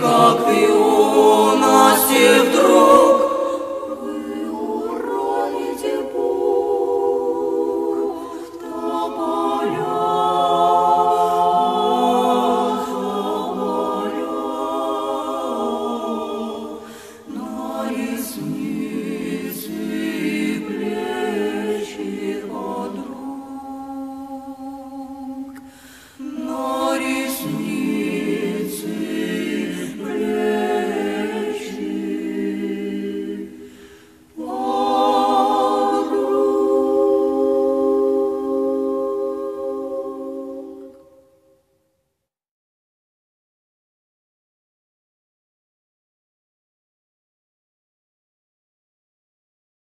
как ты